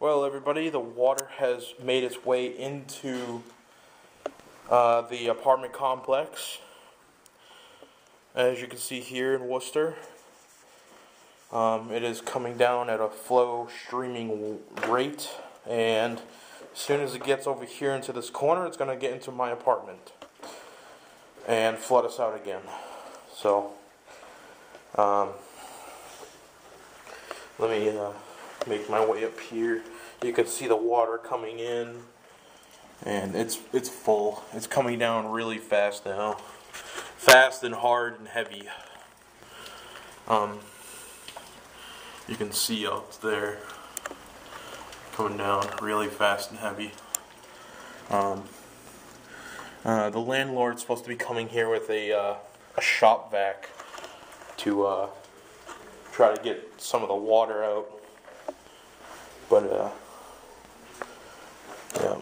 Well, everybody, the water has made its way into uh, the apartment complex. As you can see here in Worcester, um, it is coming down at a flow streaming rate, and as soon as it gets over here into this corner, it's going to get into my apartment and flood us out again. So, um, let me uh, make my way up here. You can see the water coming in, and it's it's full. It's coming down really fast now, fast and hard and heavy. Um, you can see out there coming down really fast and heavy. Um, uh, the landlord's supposed to be coming here with a uh, a shop vac to uh, try to get some of the water out. But uh, yeah.